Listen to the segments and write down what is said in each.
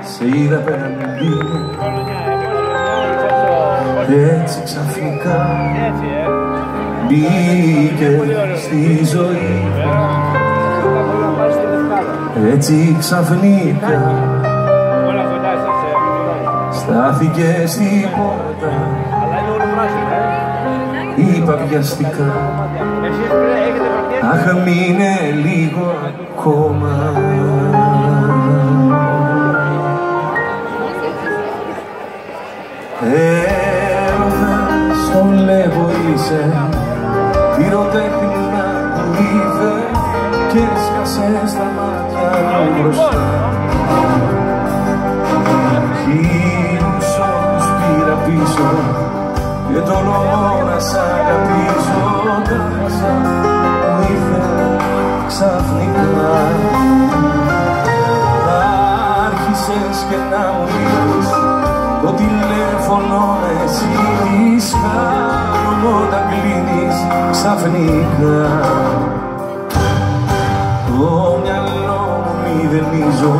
Σε είδα απέναντι έτσι ξαφνικά μπήκε στη ζωή. Έτσι ξαφνικά στάθηκε στην πόρτα. Είπα βιαστικά αχ μείνε λίγο ακόμα λέγω είσαι πυροτέχνημα που ήρθε και έσκασε στα μάτια μου μπροστά. Χίλιους όρους πήρα πίσω και το λόγο να σ' αγαπήσω. Τάξα που ήρθε ξαφνικά ξαφνικά. Το μυαλό μου μηδενίζω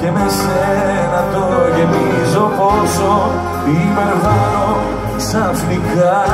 και με σένα το γεμίζω πόσο υπερβάλλω ξαφνικά